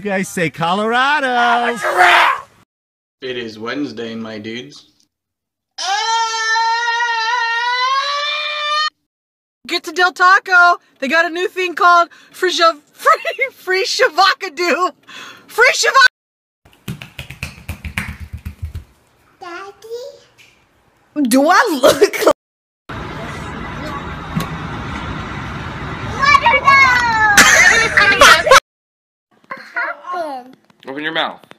guys say Colorado. It is Wednesday, my dudes. Uh, get to Del Taco. They got a new thing called free shav- free free shavakadu. Free shavak. Daddy? Do I look? Open your mouth.